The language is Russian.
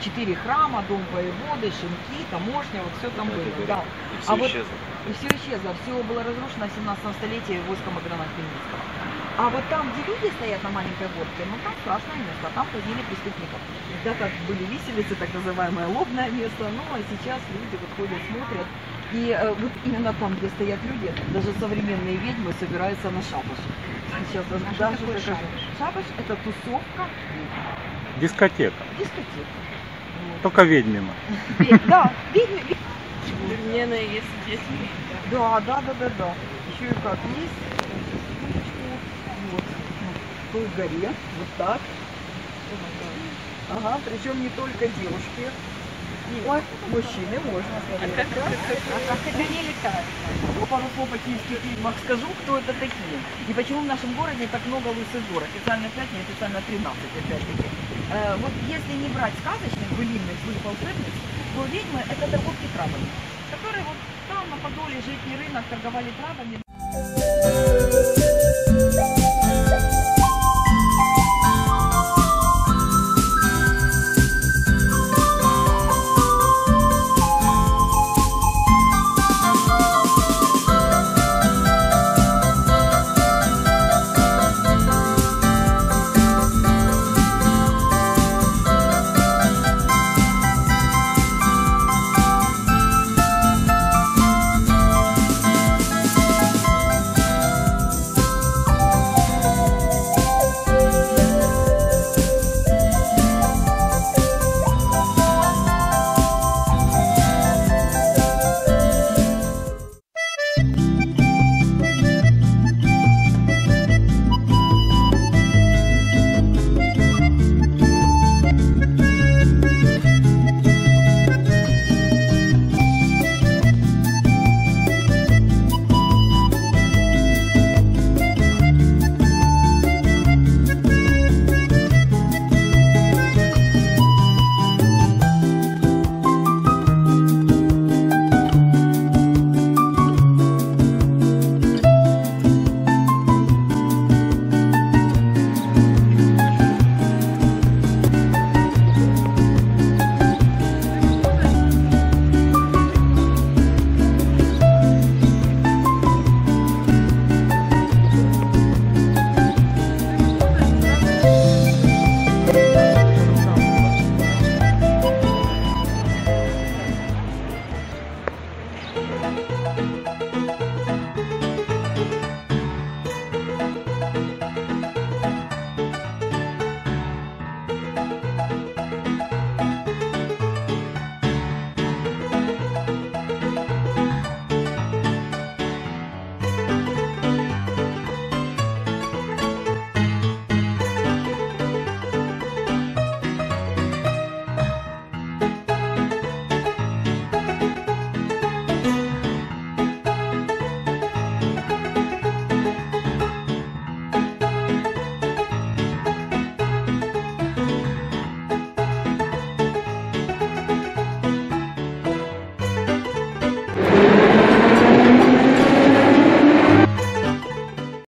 четыре храма, дом воеводы, шинки, таможня, вот все там было. Да. И А все вот- исчезло. И все исчезло, все было разрушено в 17 столетии войском Богдана Хмельницкого. А вот там, где люди стоят на маленькой водке, ну там страшное место, там казнили преступников. Да, как были виселицы, так называемое лобное место, ну а сейчас люди вот ходят, смотрят. И э, вот именно там, где стоят люди, даже современные ведьмы собираются на шабаш. Сейчас даже, А шабаш? Шабаш это тусовка, Дискотека. дискотека. Только ведьмина. Ве- Да, ведьмы, ве- Лена есть с детьми. Да, да, да, да, да. Еще и как есть. Вот. Той горе. Вот так. Ага, причем не только девушки. Ой, мужчины можно смотреть. А как это не летает? Ну, пару слов о киевских ведьмах скажу, кто это такие. И почему в нашем городе так много лысых гор. Официально 5, неофициально 13, опять-таки. Э, вот если не брать сказочных, былинных, злых волшебниц, то ведьмы это торговки травами, которые вот там на Подоле, житний рынок, торговали травами.